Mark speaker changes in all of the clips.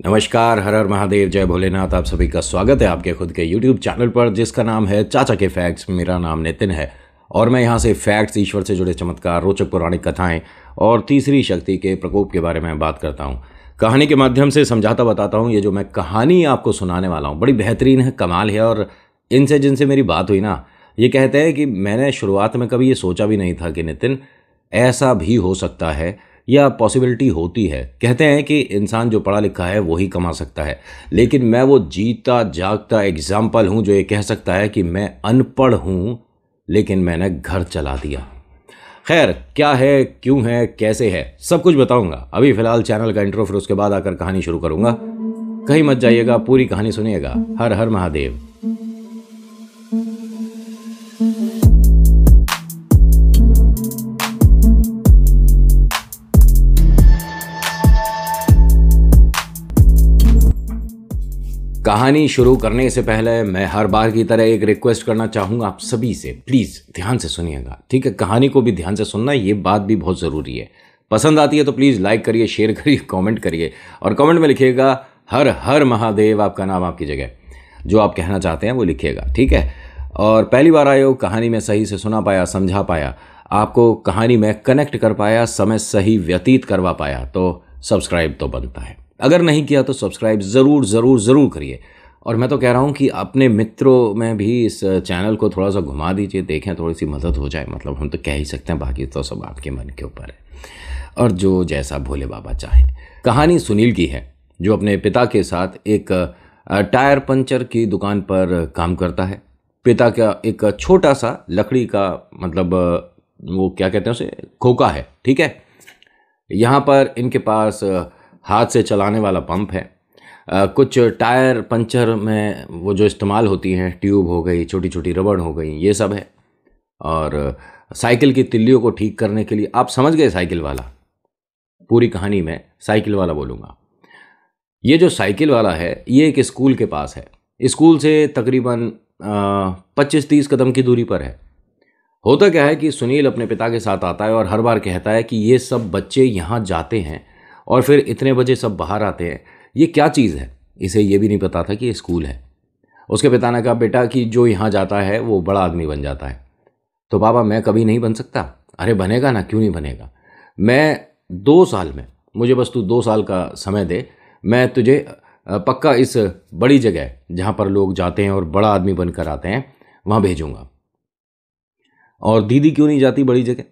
Speaker 1: नमस्कार, हर हर महादेव, जय भोलेनाथ, आप सभी का स्वागत है आपके खुद के यूट्यूब चैनल पर, जिसका नाम है चाचा के फैक्ट्स मेरा नाम नितिन है और मैं यहाँ से फैक्ट्स ईश्वर से जुड़े चमत्कार, रोचक पौराणिक कथाएँ और तीसरी शक्ति के प्रकोप के बारे में बात करता हूँ। कहानी के माध्यम से समझाता बताता हूँ, ये जो मैं कहानी आपको सुनाने वाला हूँ, बड़ी बेहतरीन है, कमाल है और इनसे जिनसे मेरी बात हुई ना, ये कहते हैं कि मैंने शुरुआत में कभी ये सोचा भी नहीं था कि नितिन, ऐसा भी हो सकता है या पॉसिबिलिटी होती है। कहते हैं कि इंसान जो पढ़ा लिखा है वही कमा सकता है। लेकिन मैं वो जीता जागता एग्ज़ाम्पल हूँ, जो ये कह सकता है कि मैं अनपढ़ हूँ, लेकिन मैंने घर चला दिया। खैर, क्या है, क्यों है, कैसे है, सब कुछ बताऊँगा। अभी फ़िलहाल चैनल का इंट्रो फिर उसके बाद आकर कहानी शुरू करूँगा। कहीं मत जाइएगा, पूरी कहानी सुनिएगा। हर हर महादेव। कहानी शुरू करने से पहले मैं हर बार की तरह एक रिक्वेस्ट करना चाहूँगा। आप सभी से प्लीज़ ध्यान से सुनिएगा। ठीक है, कहानी को भी ध्यान से सुनना, ये बात भी बहुत ज़रूरी है। पसंद आती है तो प्लीज़ लाइक करिए शेयर करिए कमेंट करिए और कमेंट में लिखिएगा, हर हर महादेव आपका नाम आपकी जगह। जो आप कहना चाहते हैं वो लिखिएगा। ठीक है? और पहली बार आए हो, कहानी में सही से सुना पाया, समझा पाया, आपको कहानी में कनेक्ट कर पाया, समय सही व्यतीत करवा पाया तो सब्सक्राइब तो बनता है। अगर नहीं किया तो सब्सक्राइब ज़रूर ज़रूर ज़रूर करिए। और मैं तो कह रहा हूँ कि अपने मित्रों में भी इस चैनल को थोड़ा सा घुमा दीजिए, देखें थोड़ी सी मदद हो जाए। मतलब हम तो कह ही सकते हैं, बाकी तो सब आपके मन के ऊपर है। और जो जैसा भोले बाबा चाहे। कहानी सुनील की है, जो अपने पिता के साथ एक टायर पंचर की दुकान पर काम करता है। पिता का एक छोटा सा लकड़ी का मतलब वो क्या कहते हैं उसे? खोखा है, ठीक है? यहाँ पर इनके पास हाथ से चलाने वाला पंप है। आ, कुछ टायर पंचर में वो जो इस्तेमाल होती हैं ट्यूब हो गई छोटी छोटी रबड़ हो गई ये सब है। और साइकिल की तिल्लियों को ठीक करने के लिए आप समझ गए साइकिल वाला? पूरी कहानी में साइकिल वाला बोलूँगा। ये जो साइकिल वाला है ये एक स्कूल के पास है। स्कूल से तकरीबन पच्चीस तीस कदम की दूरी पर है। होता क्या है कि सुनील अपने पिता के साथ आता है और हर बार कहता है कि ये सब बच्चे यहाँ जाते हैं। और फिर इतने बजे सब बाहर आते हैं। ये क्या चीज़ है? इसे ये भी नहीं पता था कि ये स्कूल है। उसके पिता ने कहा, बेटा, कि जो यहाँ जाता है, वो बड़ा आदमी बन जाता है। तो बाबा, मैं कभी नहीं बन सकता? अरे, बनेगा ना, क्यों नहीं बनेगा? मैं दो साल में, मुझे बस तू दो साल का समय दे। मैं तुझे पक्का इस बड़ी जगह, जहाँ पर लोग जाते हैं और बड़ा आदमी बनकर आते हैं, वहाँ भेजूँगा। और दीदी क्यों नहीं जाती बड़ी जगह?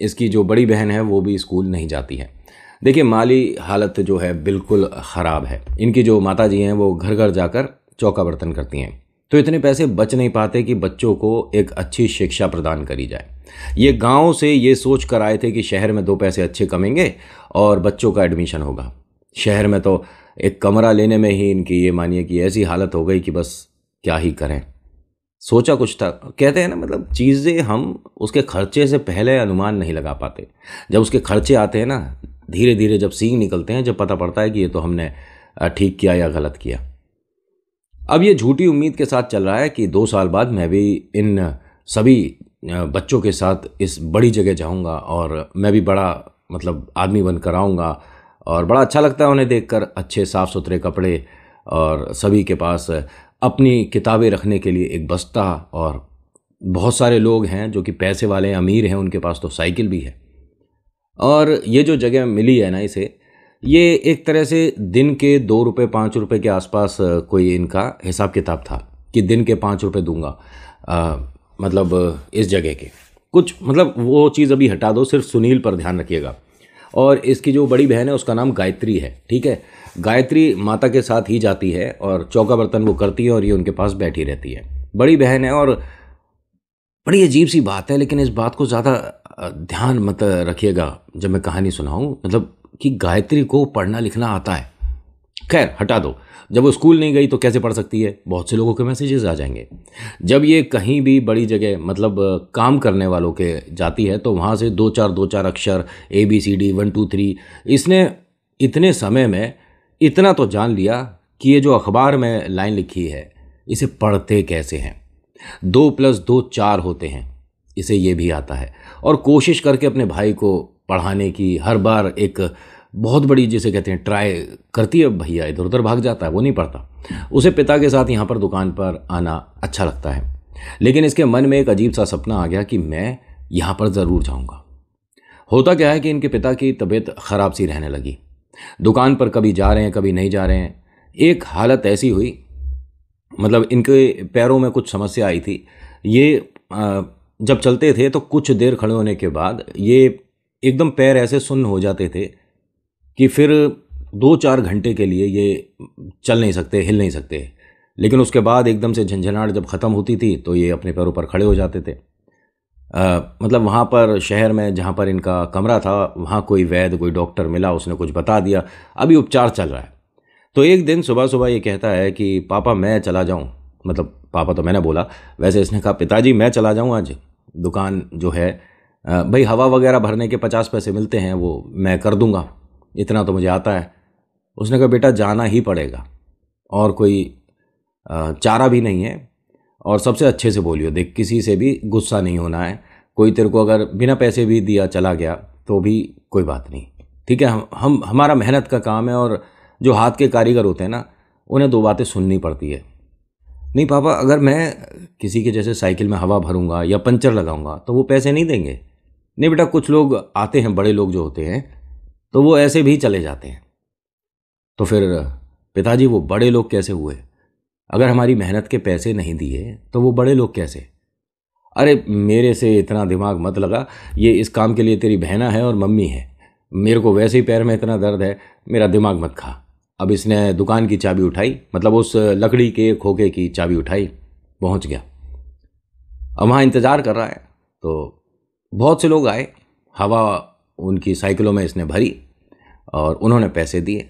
Speaker 1: इसकी जो बड़ी बहन है, वो भी स्कूल नहीं जाती है। देखिए, माली हालत जो है बिल्कुल ख़राब है। इनकी जो माता जी हैं, वो घर घर जाकर चौका बर्तन करती हैं। तो इतने पैसे बच नहीं पाते कि बच्चों को एक अच्छी शिक्षा प्रदान करी जाए। ये गाँव से ये सोच कर आए थे कि शहर में दो पैसे अच्छे कमेंगे और बच्चों का एडमिशन होगा। शहर में तो एक कमरा लेने में ही इनकी ये मानिए कि ऐसी हालत हो गई कि बस क्या ही करें। सोचा कुछ था। कहते हैं ना मतलब चीज़ें हम उसके खर्चे से पहले अनुमान नहीं लगा पाते। जब उसके खर्चे आते हैं ना धीरे धीरे जब सींग निकलते हैं, जब पता पड़ता है कि ये तो हमने ठीक किया या गलत किया। अब ये झूठी उम्मीद के साथ चल रहा है कि दो साल बाद मैं भी इन सभी बच्चों के साथ इस बड़ी जगह जाऊँगा और मैं भी बड़ा मतलब आदमी बनकर आऊँगा और बड़ा अच्छा लगता है उन्हें देखकर, अच्छे साफ़ सुथरे कपड़े और सभी के पास अपनी किताबें रखने के लिए एक बस्ता और बहुत सारे लोग हैं जो कि पैसे वाले अमीर हैं, उनके पास तो साइकिल भी है। और ये जो जगह मिली है ना इसे ये एक तरह से दिन के दो रुपये पाँच रुपये के आसपास कोई इनका हिसाब किताब था कि दिन के पाँच रुपये दूँगा आ, मतलब इस जगह के। कुछ मतलब वो चीज़ अभी हटा दो सिर्फ़ सुनील पर ध्यान रखिएगा। और इसकी जो बड़ी बहन है उसका नाम गायत्री है ठीक है? गायत्री माता के साथ ही जाती है और चौका बर्तन वो करती है और ये उनके पास बैठी रहती है। बड़ी बहन है और बड़ी अजीब सी बात है लेकिन इस बात को ज़्यादा ध्यान मत रखिएगा, जब मैं कहानी सुनाऊँ मतलब कि गायत्री को पढ़ना लिखना आता है। खैर, हटा दो। जब वो स्कूल नहीं गई तो कैसे पढ़ सकती है? बहुत से लोगों के मैसेजेस आ जाएँगे। जब ये कहीं भी बड़ी जगह मतलब काम करने वालों के जाती है तो वहाँ से दो चार दो चार अक्षर A B C D one two three इसने इतने समय में इतना तो जान लिया कि ये जो अखबार में लाइन लिखी है, इसे पढ़ते कैसे हैं? दो प्लस दो चार होते हैं। इसे ये भी आता है। और कोशिश करके अपने भाई को पढ़ाने की हर बार एक बहुत बड़ी जिसे कहते हैं ट्राई करती है, भैया इधर उधर भाग जाता है, वो नहीं पढ़ता। उसे पिता के साथ यहाँ पर दुकान पर आना अच्छा लगता है। लेकिन इसके मन में एक अजीब सा सपना आ गया कि मैं यहाँ पर ज़रूर जाऊँगा। होता क्या है कि इनके पिता की तबीयत ख़राब सी रहने लगी। दुकान पर कभी जा रहे हैं, कभी नहीं जा रहे हैं। एक हालत ऐसी हुई मतलब इनके पैरों में कुछ समस्या आई थी। ये जब चलते थे तो कुछ देर खड़े होने के बाद ये एकदम पैर ऐसे सुन्न हो जाते थे कि फिर दो चार घंटे के लिए ये चल नहीं सकते हिल नहीं सकते। लेकिन उसके बाद एकदम से झंझनाहट जब ख़त्म होती थी तो ये अपने पैरों पर खड़े हो जाते थे। आ, मतलब वहाँ पर शहर में जहाँ पर इनका कमरा था वहाँ कोई वैद्य कोई डॉक्टर मिला उसने कुछ बता दिया। अभी उपचार चल रहा है। तो एक दिन सुबह सुबह ये कहता है कि पापा मैं चला जाऊँ। मतलब पापा तो मैंने बोला, वैसे इसने कहा, पिताजी, मैं चला जाऊँ आज? दुकान जो है भाई हवा वगैरह भरने के पचास पैसे मिलते हैं, वो मैं कर दूँगा। इतना तो मुझे आता है। उसने कहा, बेटा, जाना ही पड़ेगा। और कोई चारा भी नहीं है। और सबसे अच्छे से बोलियो, देख, किसी से भी गुस्सा नहीं होना है। कोई तेरे को अगर बिना पैसे भी दिया चला गया तो भी कोई बात नहीं। ठीक है, हम हम, हमारा मेहनत का काम है और जो हाथ के कारीगर होते हैं ना, उन्हें दो बातें सुननी पड़ती है। नहीं, पापा, अगर मैं किसी के जैसे साइकिल में हवा भरूँगा या पंचर लगाऊँगा तो वो पैसे नहीं देंगे। नहीं बेटा, कुछ लोग आते हैं, बड़े लोग जो होते हैं तो वो ऐसे भी चले जाते हैं। तो फिर पिताजी, वो बड़े लोग कैसे हुए? अगर हमारी मेहनत के पैसे नहीं दिए तो वो बड़े लोग कैसे? अरे, मेरे से इतना दिमाग मत लगा। ये इस काम के लिए तेरी बहना है और मम्मी है। मेरे को वैसे ही पैर में इतना दर्द है, मेरा दिमाग मत खा। अब इसने दुकान की चाबी उठाई मतलब उस लकड़ी के खोखे की चाबी उठाई, पहुँच गया। अब वहाँ इंतज़ार कर रहा है तो बहुत से लोग आए, हवा उनकी साइकिलों में इसने भरी और उन्होंने पैसे दिए।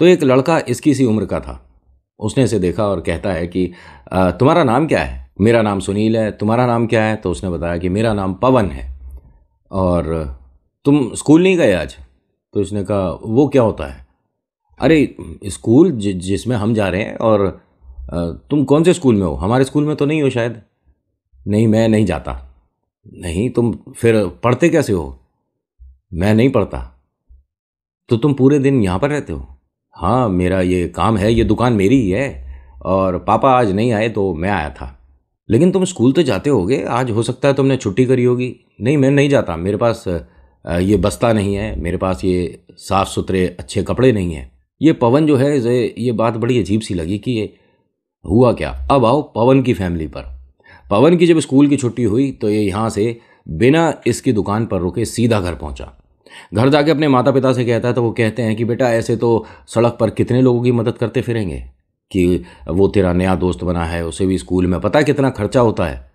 Speaker 1: तो एक लड़का इसकी सी उम्र का था। उसने इसे देखा और कहता है कि तुम्हारा नाम क्या है? मेरा नाम सुनील है। तुम्हारा नाम क्या है? तो उसने बताया कि, मेरा नाम पवन है। और तुम स्कूल नहीं गए आज? तो उसने कहा, वो क्या होता है? अरे, स्कूल जिसमें हम जा रहे हैं और तुम कौन से स्कूल में हो? हमारे स्कूल में तो नहीं हो शायद। नहीं, मैं नहीं जाता। नहीं, तुम फिर पढ़ते कैसे हो? मैं नहीं पढ़ता। तो तुम पूरे दिन यहाँ पर रहते हो? हाँ मेरा ये काम है, ये दुकान मेरी ही है और पापा आज नहीं आए तो मैं आया था। लेकिन तुम स्कूल तो जाते होगे, आज हो सकता है तुमने छुट्टी करी होगी। नहीं, मैं नहीं जाता। मेरे पास ये बस्ता नहीं है, मेरे पास ये साफ़ सुथरे अच्छे कपड़े नहीं हैं। ये पवन जो है, ये बात बड़ी अजीब सी लगी कि ये हुआ क्या? अब आओ पवन की फैमिली पर। पवन की जब स्कूल की छुट्टी हुई तो ये यहाँ से बिना इसकी दुकान पर रुके सीधा घर पहुँचा। घर जाके अपने माता पिता से कहता है तो वो कहते हैं कि, बेटा, ऐसे तो सड़क पर कितने लोगों की मदद करते फिरेंगे? कि वो तेरा नया दोस्त बना है, उसे भी स्कूल में पता है कितना खर्चा होता है।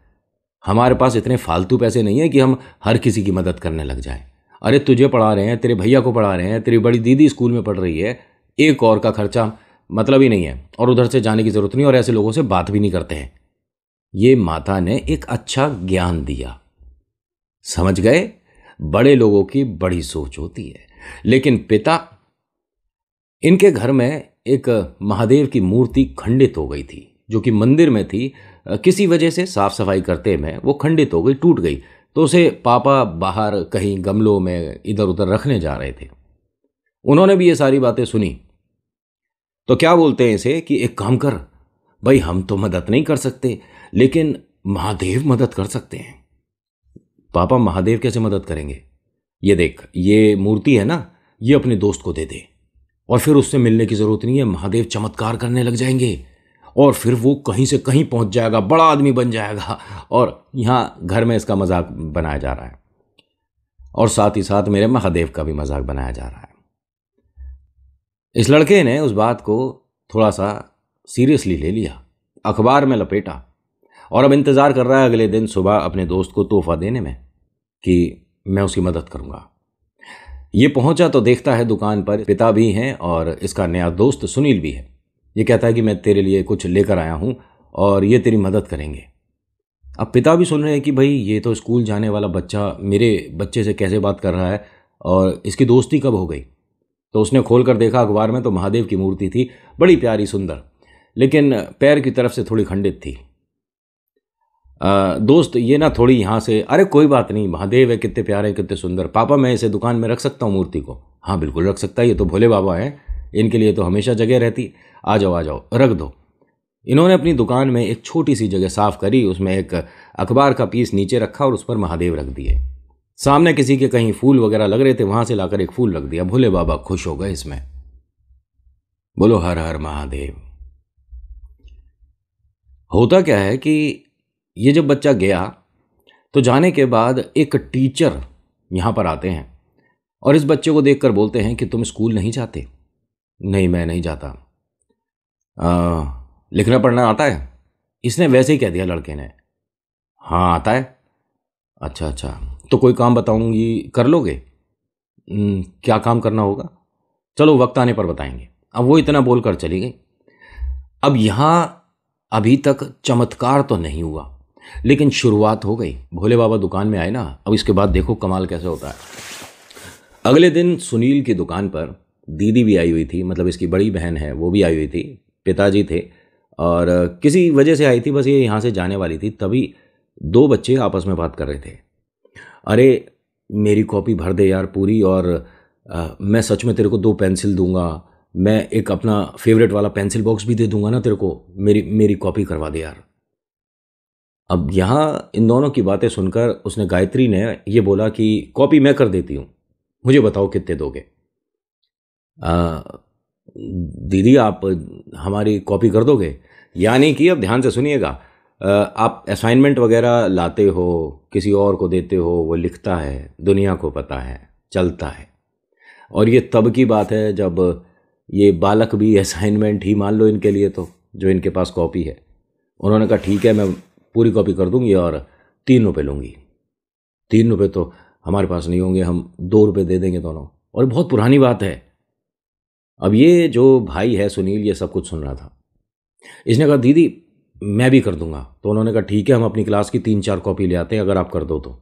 Speaker 1: हमारे पास इतने फालतू पैसे नहीं है कि हम हर किसी की मदद करने लग जाएँ। अरे, तुझे पढ़ा रहे हैं, तेरे भैया को पढ़ा रहे हैं, तेरी बड़ी दीदी स्कूल में पढ़ रही है एक और का खर्चा मतलब ही नहीं है और उधर से जाने की ज़रूरत नहीं और ऐसे लोगों से बात भी नहीं करते हैं। ये माता ने एक अच्छा ज्ञान दिया। समझ गए? बड़े लोगों की बड़ी सोच होती है। लेकिन पिता, इनके घर में एक महादेव की मूर्ति खंडित हो गई थी, जो कि मंदिर में थी। किसी वजह से साफ़ सफ़ाई करते में वो खंडित हो गई, टूट गई। तो उसे पापा बाहर कहीं गमलों में इधर उधर रखने जा रहे थे। उन्होंने भी ये सारी बातें सुनी। तो क्या बोलते हैं इसे कि एक काम कर, भाई हम तो मदद नहीं कर सकते, लेकिन महादेव मदद कर सकते हैं। पापा महादेव कैसे मदद करेंगे? ये देख, ये मूर्ति है ना, ये अपने दोस्त को दे दे। और फिर उससे मिलने की ज़रूरत नहीं है, महादेव चमत्कार करने लग जाएँगे। और फिर वो कहीं से कहीं पहुँच जाएगा, बड़ा आदमी बन जाएगा, और यहाँ घर में इसका मज़ाक बनाया जा रहा है। और साथ ही साथ मेरे महादेव का भी मज़ाक बनाया जा रहा है। इस लड़के ने उस बात को थोड़ा सा सीरियसली ले लिया। अखबार में लपेटा और अब इंतज़ार कर रहा है अगले दिन सुबह अपने दोस्त को तोहफा देने में कि मैं उसकी मदद करूँगा। ये पहुँचा तो देखता है दुकान पर पिता भी हैं और इसका नया दोस्त सुनील भी है। ये कहता है कि मैं तेरे लिए कुछ लेकर आया हूँ और ये तेरी मदद करेंगे। अब पिता भी सुन रहे हैं कि भाई ये तो स्कूल जाने वाला बच्चा मेरे बच्चे से कैसे बात कर रहा है और इसकी दोस्ती कब हो गई? तो उसने खोल कर देखा अखबार में तो महादेव की मूर्ति थी बड़ी प्यारी सुंदर लेकिन पैर की तरफ़ से थोड़ी खंडित थी। आ, दोस्त ये ना थोड़ी यहाँ से अरे कोई बात नहीं महादेव है कितने प्यारे कितने सुंदर। पापा मैं इसे दुकान में रख सकता हूँ मूर्ति को। हाँ बिल्कुल रख सकता है ये तो भोले बाबा हैं इनके लिए तो हमेशा जगह रहती। आ जाओ आ जाओ रख दो। इन्होंने अपनी दुकान में एक छोटी सी जगह साफ़ करी उसमें एक अखबार का पीस नीचे रखा और उस पर महादेव रख दिए। सामने किसी के कहीं फूल वगैरह लग रहे थे वहाँ से लाकर एक फूल रख दिया। भोले बाबा खुश हो गए इसमें। बोलो हर हर महादेव। होता क्या है कि ये जब बच्चा गया तो जाने के बाद एक टीचर यहाँ पर आते हैं और इस बच्चे को देखकर बोलते हैं कि तुम स्कूल नहीं जाते। नहीं मैं नहीं जाता। आ, लिखना पढ़ना आता है? इसने वैसे ही कह दिया लड़के ने। हाँ आता है। अच्छा अच्छा। तो कोई काम बताऊँगी, कर लोगे? क्या काम करना होगा? चलो, वक्त आने पर बताएँगे। अब वो इतना बोलकर चली गई। अब यहाँ अभी तक चमत्कार तो नहीं हुआ, लेकिन शुरुआत हो गई। भोले बाबा दुकान में आए ना, अब इसके बाद देखो कमाल कैसे होता है। अगले दिन सुनील की दुकान पर दीदी भी आई हुई थी मतलब इसकी बड़ी बहन है, वो भी आई हुई थी, पिताजी थे, और किसी वजह से आई थी, बस ये यहाँ से जाने वाली थी, तभी दो बच्चे आपस में बात कर रहे थे। अरे मेरी कॉपी भर दे यार पूरी और आ, मैं सच में तेरे को दो पेंसिल दूँगा। मैं एक अपना फेवरेट वाला पेंसिल बॉक्स भी दे दूँगा ना तेरे को। मेरी मेरी कॉपी करवा दे यार। अब यहाँ इन दोनों की बातें सुनकर उसने गायत्री ने ये बोला कि कॉपी मैं कर देती हूँ। मुझे बताओ कितने दोगे? दीदी आप हमारी कॉपी कर दोगे? यानी कि अब ध्यान से सुनिएगा आप असाइनमेंट वगैरह लाते हो, किसी और को देते हो, वो लिखता है, दुनिया को पता है, चलता है। और ये तब की बात है जब ये बालक भी असाइनमेंट ही मान लो इनके लिए तो जो इनके पास कॉपी है। उन्होंने कहा, ठीक है, मैं पूरी कॉपी कर दूँगी और तीन रुपये लूँगी। तीन रुपये तो हमारे पास नहीं होंगे, हम दो रुपये दे देंगे दोनों। और बहुत पुरानी बात है। अब ये जो भाई है सुनील, ये सब कुछ सुन रहा था। इसने कहा, दीदी मैं भी कर दूँगा। तो उन्होंने कहा ठीक है हम अपनी क्लास की तीन चार कॉपी ले आते हैं अगर आप कर दो तो।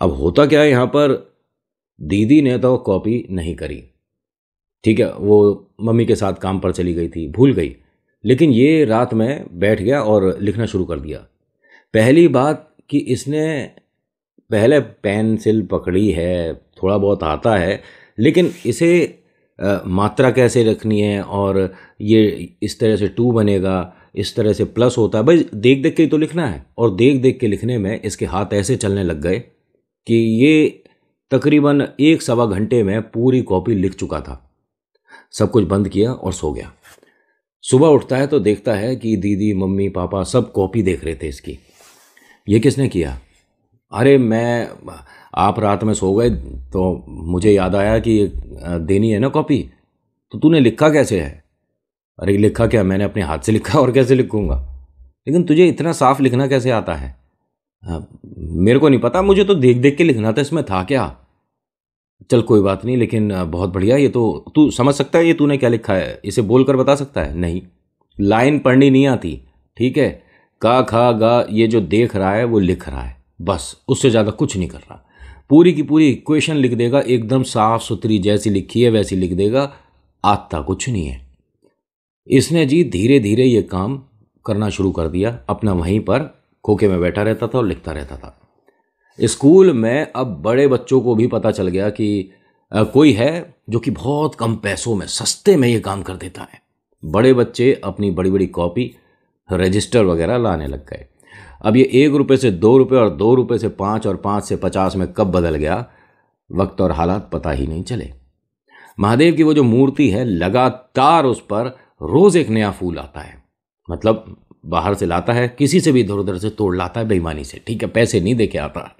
Speaker 1: अब होता क्या है यहाँ पर दीदी ने तो कॉपी नहीं करी। ठीक है वो मम्मी के साथ काम पर चली गई थी भूल गई। लेकिन ये रात में बैठ गया और लिखना शुरू कर दिया। पहली बात कि इसने पहले पेंसिल पकड़ी है थोड़ा बहुत आता है लेकिन इसे आ, मात्रा कैसे रखनी है और ये इस तरह से टू बनेगा इस तरह से प्लस होता है। भाई देख देख के ही तो लिखना है। और देख देख के लिखने में इसके हाथ ऐसे चलने लग गए कि ये तकरीबन एक सवा घंटे में पूरी कॉपी लिख चुका था। सब कुछ बंद किया और सो गया। सुबह उठता है तो देखता है कि दीदी, मम्मी, पापा सब कॉपी देख रहे थे इसकी। ये किसने किया? अरे, मैं, आप रात में सो गए तो मुझे याद आया कि देनी है ना कॉपी तो तूने लिखा कैसे है? अरे लिखा क्या? मैंने अपने हाथ से लिखा और कैसे लिखूँगा? लेकिन तुझे इतना साफ़ लिखना कैसे आता है? आ, मेरे को नहीं पता मुझे तो देख देख के लिखना था इसमें था क्या? चल कोई बात नहीं लेकिन बहुत बढ़िया ये तो तू समझ सकता है ये तूने क्या लिखा है? इसे बोल कर बता सकता है? नहीं। लाइन पढ़नी नहीं आती ठीक है? का खा गा ये जो देख रहा है वो लिख रहा है। बस उससे ज़्यादा कुछ नहीं कर रहा। पूरी की पूरी इक्वेशन लिख देगा एकदम साफ़ सुथरी जैसी लिखी है वैसी लिख देगा आता कुछ नहीं है। इसने जी धीरे धीरे ये काम करना शुरू कर दिया। अपना वहीं पर खोखे में बैठा रहता था और लिखता रहता था। स्कूल में अब बड़े बच्चों को भी पता चल गया कि कोई है जो कि बहुत कम पैसों में, सस्ते में ये काम कर देता है। बड़े बच्चे अपनी बड़ी बड़ी कॉपी, रजिस्टर वगैरह लाने लग गए। अब ये एक रुपये से दो रुपये और दो रुपये से पाँच और पाँच से पचास में कब बदल गया, वक्त और हालात पता ही नहीं चले। महादेव की वो जो मूर्ति है, लगातार उस पर रोज़ एक नया फूल आता है। मतलब बाहर से लाता है, किसी से भी इधर उधर से तोड़ लाता है बेईमानी से। ठीक है, पैसे नहीं दे के आता।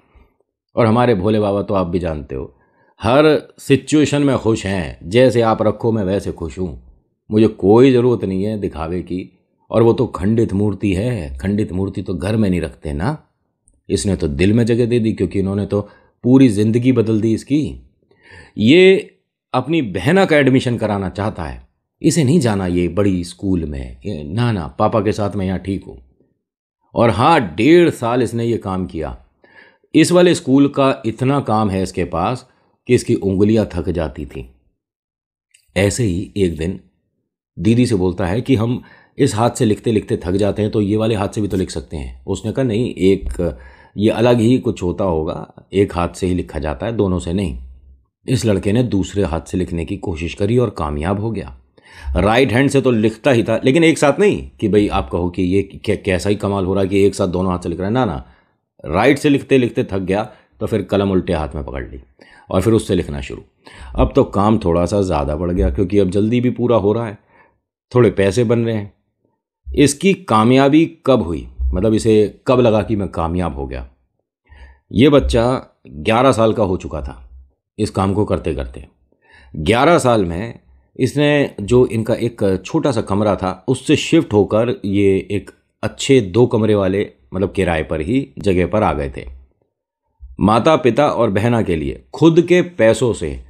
Speaker 1: और हमारे भोले बाबा तो आप भी जानते हो, हर सिचुएशन में खुश हैं, जैसे आप रखो मैं वैसे खुश हूँ। मुझे कोई ज़रूरत नहीं है दिखावे की। और वो तो खंडित मूर्ति है, खंडित मूर्ति तो घर में नहीं रखते ना। इसने तो दिल में जगह दे दी, क्योंकि इन्होंने तो पूरी ज़िंदगी बदल दी इसकी। ये अपनी बहना का एडमिशन कराना चाहता है। इसे नहीं जाना ये बड़ी स्कूल में। ना ना, पापा के साथ मैं यहाँ ठीक हूँ। और हाँ डेढ़ साल इसने ये काम किया। इस वाले स्कूल का इतना काम है इसके पास कि इसकी उंगलियाँ थक जाती थी। ऐसे ही एक दिन दीदी से बोलता है कि हम इस हाथ से लिखते लिखते थक जाते हैं तो ये वाले हाथ से भी तो लिख सकते हैं। उसने कहा, नहीं, एक, ये अलग ही कुछ होता होगा। एक हाथ से ही लिखा जाता है, दोनों से नहीं। इस लड़के ने दूसरे हाथ से लिखने की कोशिश करी और कामयाब हो गया। राइट हैंड से तो लिखता ही था, लेकिन एक साथ नहीं कि भाई आप कहो कि ये कैसा ही कमाल हो रहा है कि एक साथ दोनों हाथ से लिख रहा है। ना ना। राइट से लिखते लिखते थक गया तो फिर कलम उल्टे हाथ में पकड़ ली और फिर उससे लिखना शुरू। अब तो काम थोड़ा सा ज़्यादा बढ़ गया, क्योंकि अब जल्दी भी पूरा हो रहा है, थोड़े पैसे बन रहे हैं। इसकी कामयाबी कब हुई? मतलब इसे कब लगा कि मैं कामयाब हो गया? ये बच्चा ग्यारह साल का हो चुका था, इस काम को करते करते ग्यारह साल में इसने जो इनका एक छोटा सा कमरा था, उससे शिफ्ट होकर ये एक अच्छे दो कमरे वाले मतलब किराए पर ही जगह पर आ गए थे। माता पिता और बहना के लिए, खुद के पैसों से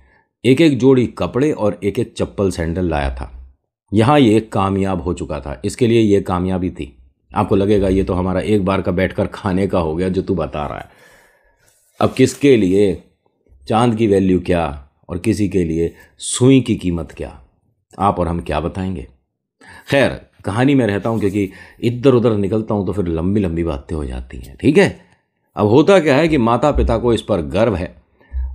Speaker 1: एक एक जोड़ी कपड़े और एक एक चप्पल सैंडल लाया था। यहाँ ये कामयाब हो चुका था। इसके लिए ये कामयाबी थी। आपको लगेगा, ये तो हमारा एक बार का बैठकर खाने का हो गया जो तू बता रहा है। अब किसके लिए? चाँद की वैल्यू क्या? और किसी के लिए सुई की कीमत क्या? आप और हम क्या बताएँगे? खैर, कहानी में रहता हूँ क्योंकि इधर उधर निकलता हूँ तो फिर लंबी लंबी बातें हो जाती हैं, ठीक है? अब होता क्या है कि माता पिता को इस पर गर्व है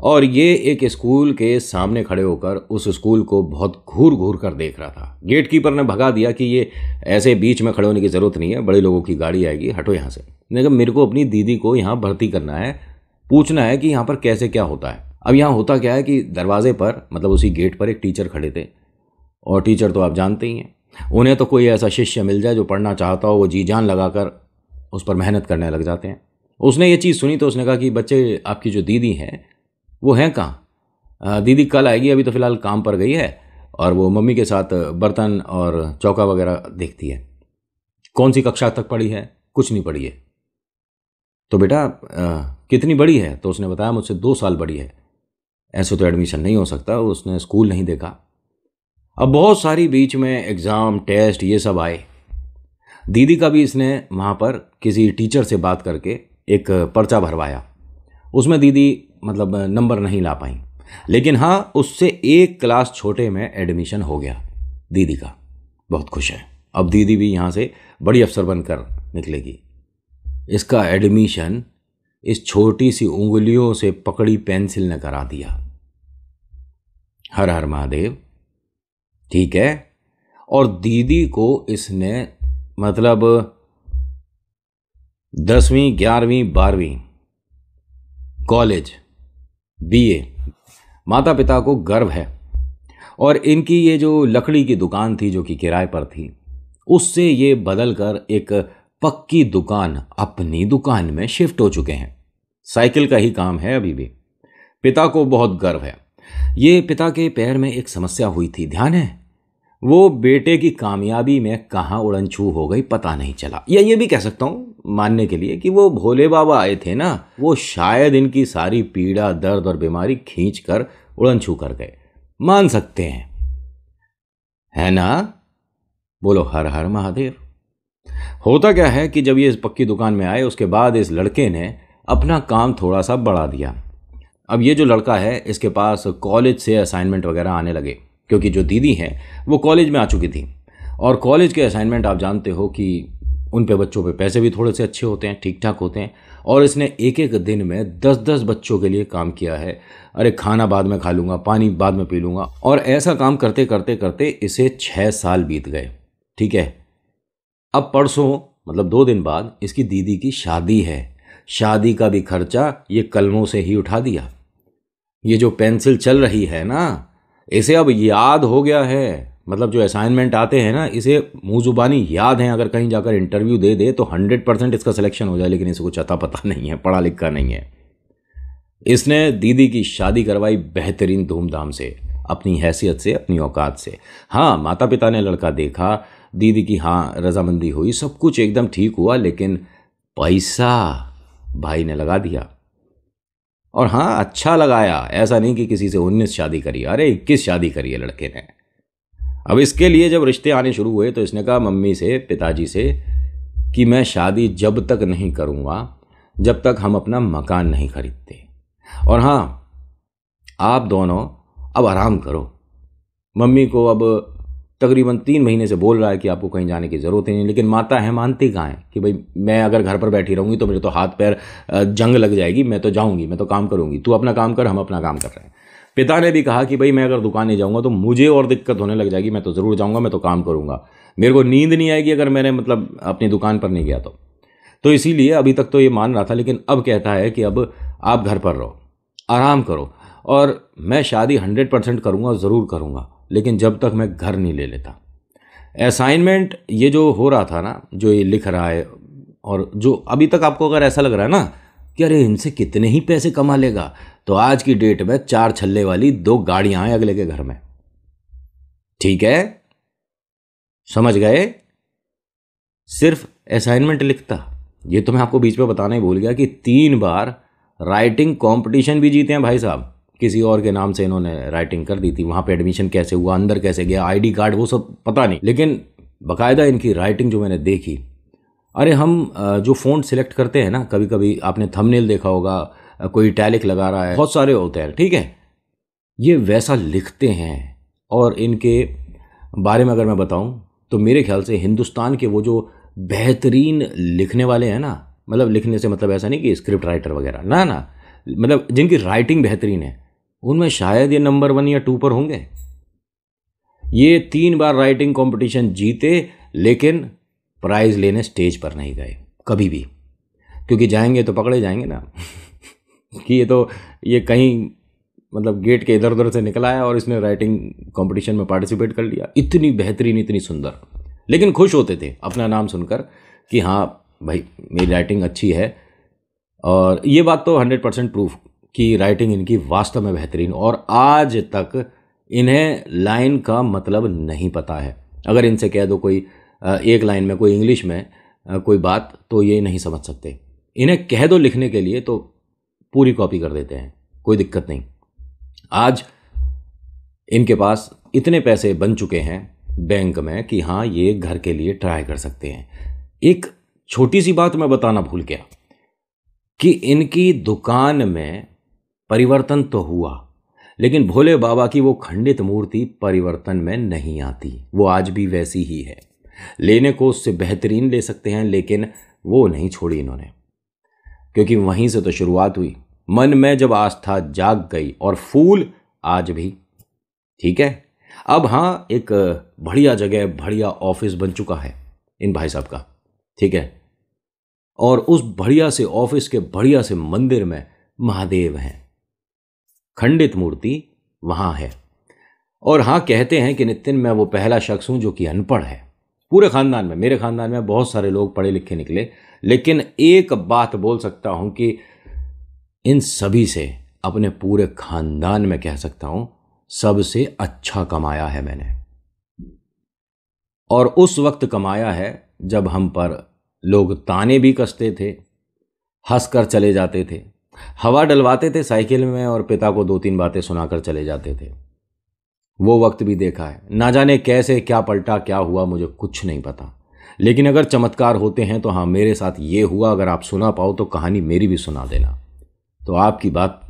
Speaker 1: और ये एक स्कूल के सामने खड़े होकर उस स्कूल को बहुत घूर घूर कर देख रहा था। गेट कीपर ने भगा दिया कि ये ऐसे बीच में खड़े होने की ज़रूरत नहीं है, बड़े लोगों की गाड़ी आएगी, हटो यहाँ से। लेकिन मेरे को अपनी दीदी को यहाँ भर्ती करना है, पूछना है कि यहाँ पर कैसे क्या होता है। अब यहाँ होता क्या है कि दरवाजे पर मतलब उसी गेट पर एक टीचर खड़े थे। और टीचर तो आप जानते ही हैं। उन्हें तो कोई ऐसा शिष्य मिल जाए जो पढ़ना चाहता हो, वो जी जान लगाकर उस पर मेहनत करने लग जाते हैं। उसने ये चीज़ सुनी तो उसने कहा कि बच्चे, आपकी जो दीदी हैं, वो हैं कहाँ? दीदी कल आएगी, अभी तो फ़िलहाल काम पर गई है और वो मम्मी के साथ बर्तन और चौका वगैरह देखती है। कौन सी कक्षा तक पढ़ी है? कुछ नहीं पढ़ी है। तो बेटा कितनी बड़ी है? तो उसने बताया, मुझसे दो साल बड़ी है। ऐसे तो एडमिशन नहीं हो सकता, उसने स्कूल नहीं देखा। अब बहुत सारी बीच में एग्ज़ाम टेस्ट ये सब आए। दीदी का भी इसने वहाँ पर किसी टीचर से बात करके एक पर्चा भरवाया। उसमें दीदी मतलब नंबर नहीं ला पाई। लेकिन हाँ उससे एक क्लास छोटे में एडमिशन हो गया दीदी का। बहुत खुश है। अब दीदी भी यहाँ से बड़ी अफसर बनकर निकलेगी। इसका एडमिशन इस छोटी सी उंगलियों से पकड़ी पेंसिल ने करा दिया। हर हर महादेव, ठीक है? और दीदी को इसने मतलब दसवीं, ग्यारहवीं, बारहवीं, कॉलेज, बीए माता पिता को गर्व है। और इनकी ये जो लकड़ी की दुकान थी, जो कि किराए पर थी, उससे ये बदल कर एक पक्की दुकान अपनी दुकान में शिफ्ट हो चुके हैं। साइकिल का ही काम है अभी भी। पिता को बहुत गर्व है। ये पिता के पैर में एक समस्या हुई थी, ध्यान है? वो बेटे की कामयाबी में कहाँ उड़न छू हो गई पता नहीं चला। या ये भी कह सकता हूँ, मानने के लिए कि वो भोले बाबा आए थे ना, वो शायद इनकी सारी पीड़ा, दर्द और बीमारी खींच कर उड़न छू कर गए। मान सकते हैं। है ना? बोलो, हर हर महादेव। होता क्या है कि जब ये इस पक्की दुकान में आए, उसके बाद इस लड़के ने अपना काम थोड़ा सा बढ़ा दिया। अब ये जो लड़का है, इसके पास कॉलेज से असाइनमेंट वगैरह आने लगे, क्योंकि जो दीदी हैं, वो कॉलेज में आ चुकी थी। और कॉलेज के असाइनमेंट आप जानते हो कि उन पे बच्चों पे पैसे भी थोड़े से अच्छे होते हैं ठीक ठाक होते हैं, और इसने एक एक दिन में दस दस बच्चों के लिए काम किया है। अरे, खाना बाद में खा लूँगा, पानी बाद में पी लूँगा, और ऐसा काम करते करते करते इसे छः साल बीत गए, ठीक है? अब परसों मतलब दो दिन बाद, इसकी दीदी की शादी है। शादी का भी खर्चा ये कलमों से ही उठा दिया। ये जो पेंसिल चल रही है ना, इसे अब याद हो गया है। मतलब जो असाइनमेंट आते हैं ना, इसे मुँह जुबानी याद है। अगर कहीं जाकर इंटरव्यू दे दे तो हंड्रेड परसेंट इसका सिलेक्शन हो जाए, लेकिन इसे कुछ अता पता नहीं है पढ़ा लिखा नहीं है। इसने दीदी की शादी करवाई बेहतरीन धूमधाम से, अपनी हैसियत से, अपनी औकात से। हाँ माता पिता ने लड़का देखा दीदी की हाँ रजामंदी हुई, सब कुछ एकदम ठीक हुआ, लेकिन पैसा भाई ने लगा दिया। और हाँ अच्छा लगाया, ऐसा नहीं कि किसी से उन्नीस शादी करी, अरे, इक्कीस शादी करी है लड़के ने। अब इसके लिए जब रिश्ते आने शुरू हुए तो इसने कहा मम्मी से, पिताजी से, कि मैं शादी जब तक नहीं करूँगा, जब तक हम अपना मकान नहीं खरीदते। और हाँ आप दोनों अब आराम करो। मम्मी को अब तकरीबन तीन महीने से बोल रहा है कि आपको कहीं जाने की ज़रूरत ही नहीं, लेकिन माता है मानती कहाँ है कि भाई मैं अगर घर पर बैठी रहूँगी तो मेरे तो हाथ पैर जंग लग जाएगी, मैं तो जाऊँगी, मैं तो काम करूँगी, तू अपना काम कर, हम अपना काम कर रहे हैं। पिता ने भी कहा कि भाई मैं अगर दुकान नहीं जाऊँगा तो मुझे और दिक्कत होने लग जाएगी, मैं तो ज़रूर जाऊँगा, मैं तो काम करूँगा। मेरे को नींद नहीं आएगी अगर मैंने मतलब अपनी दुकान पर नहीं गया तो। तो इसीलिए अभी तक तो ये मान रहा था, लेकिन अब कहता है कि अब आप घर पर रहो, आराम करो, और मैं शादी हंड्रेड परसेंट करूँगा, ज़रूर करूँगा। लेकिन जब तक मैं घर नहीं ले लेता। असाइनमेंट ये जो हो रहा था ना, जो ये लिख रहा है, और जो अभी तक आपको अगर ऐसा लग रहा है ना कि अरे इनसे कितने ही पैसे कमा लेगा तो आज की डेट में चार छल्ले वाली दो गाड़ियाँ हैं अगले के घर में। ठीक है? समझ गए? सिर्फ़ असाइनमेंट लिखता। ये तो मैं आपको बीच में बताना ही भूल गया कि तीन बार राइटिंग कंपटीशन भी जीते हैं भाई साहब। किसी और के नाम से इन्होंने राइटिंग कर दी थी। वहाँ पे एडमिशन कैसे हुआ, अंदर कैसे गया आईडी कार्ड वो सब पता नहीं। लेकिन बकायदा इनकी राइटिंग जो मैंने देखी, अरे हम जो फ़ोन सिलेक्ट करते हैं ना कभी कभी आपने थंबनेल देखा होगा कोई टैलिक लगा रहा है, बहुत सारे होते हैं, ठीक है? ये वैसा लिखते हैं और इनके बारे में अगर मैं बताऊँ तो मेरे ख्याल से हिंदुस्तान के वो जो बेहतरीन लिखने वाले हैं ना मतलब लिखने से मतलब ऐसा नहीं कि स्क्रिप्ट राइटर वगैरह, ना ना मतलब जिनकी राइटिंग बेहतरीन है उनमें शायद ये नंबर वन या टू पर होंगे। ये तीन बार राइटिंग कंपटीशन जीते, लेकिन प्राइज लेने स्टेज पर नहीं गए, कभी भी। क्योंकि जाएँगे तो पकड़े जाएँगे ना। कि ये तो ये कहीं मतलब गेट के इधर उधर से निकला है और इसने राइटिंग कंपटीशन में पार्टिसिपेट कर लिया। इतनी बेहतरीन, इतनी सुंदर। लेकिन खुश होते थे अपना नाम सुनकर कि हाँ भाई, मेरी राइटिंग अच्छी है। और ये बात तो हंड्रेड परसेंट प्रूफ कि राइटिंग इनकी वास्तव में बेहतरीन और आज तक इन्हें लाइन का मतलब नहीं पता है। अगर इनसे कह दो कोई एक लाइन में, कोई इंग्लिश में कोई बात तो ये नहीं समझ सकते। इन्हें कह दो लिखने के लिए तो पूरी कॉपी कर देते हैं, कोई दिक्कत नहीं। आज इनके पास इतने पैसे बन चुके हैं बैंक में कि हाँ ये घर के लिए ट्राई कर सकते हैं। एक छोटी सी बात मैं बताना भूल गया कि इनकी दुकान में परिवर्तन तो हुआ, लेकिन भोले बाबा की वो खंडित मूर्ति परिवर्तन में नहीं आती। वो आज भी वैसी ही है। लेने को उससे बेहतरीन ले सकते हैं, लेकिन वो नहीं छोड़ी इन्होंने। क्योंकि वहीं से तो शुरुआत हुई। मन में जब आस्था जाग गई और फूल आज भी, ठीक है? अब हाँ एक बढ़िया जगह, बढ़िया ऑफ़िस बन चुका है, इन भाई साहब का, ठीक है? और उस बढ़िया से, ऑफ़िस के बढ़िया से मंदिर में महादेव हैं। खंडित मूर्ति वहाँ है। और हाँ कहते हैं कि नितिन मैं वो पहला शख्स हूँ जो कि अनपढ़ है। पूरे खानदान में, मेरे खानदान में बहुत सारे लोग पढ़े लिखे निकले, लेकिन एक बात बोल सकता हूँ कि इन सभी से, अपने पूरे खानदान में कह सकता हूँ, सबसे अच्छा कमाया है मैंने। और उस वक्त कमाया है जब हम पर लोग ताने भी कसते थे, हंसकर चले जाते थे। हवा डलवाते थे साइकिल में और पिता को दो तीन बातें सुनाकर चले जाते थे। वो वक्त भी देखा है। ना जाने कैसे, क्या पलटा, क्या हुआ, मुझे कुछ नहीं पता। लेकिन अगर चमत्कार होते हैं तो हाँ मेरे साथ ये हुआ। अगर आप सुना पाओ तो कहानी मेरी भी सुना देना। तो आपकी बात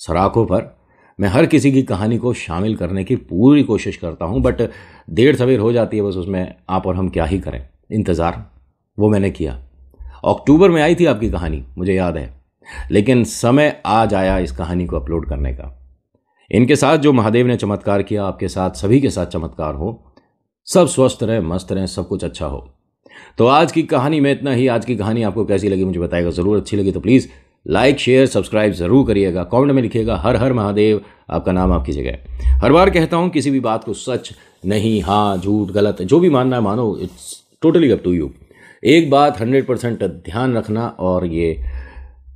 Speaker 1: सराखों पर। मैं हर किसी की कहानी को शामिल करने की पूरी कोशिश करता हूँ, बट देर सवेर हो जाती है बस उसमें आप और हम क्या ही करें। इंतज़ार वो मैंने किया। अक्टूबर में आई थी आपकी कहानी, मुझे याद है। लेकिन समय आज आया इस कहानी को अपलोड करने का। इनके साथ जो महादेव ने चमत्कार किया, आपके साथ, सभी के साथ चमत्कार हो। सब स्वस्थ रहें, मस्त रहें, सब कुछ अच्छा हो। तो आज की कहानी में इतना ही। आज की कहानी आपको कैसी लगी मुझे बताएगा ज़रूर। अच्छी लगी तो प्लीज़ लाइक, शेयर, सब्सक्राइब ज़रूर करिएगा। कमेंट में लिखिएगा, हर हर महादेव, आपका नाम आपकी जगह। हर बार कहता हूँ, किसी भी बात को सच नहीं हाँ झूठ, गलत, जो भी मानना है मानो it's totally up to you एक बात हंड्रेड परसेंट ध्यान रखना और ये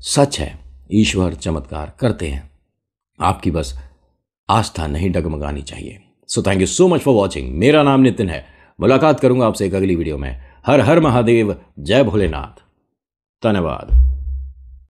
Speaker 1: सच है, ईश्वर चमत्कार करते हैं। आपकी बस आस्था नहीं डगमगानी चाहिए। So thank you so much for watching मेरा नाम नितिन है। मुलाकात करूँगा आपसे एक अगली वीडियो में। हर हर महादेव, जय भोलेनाथ। धन्यवाद।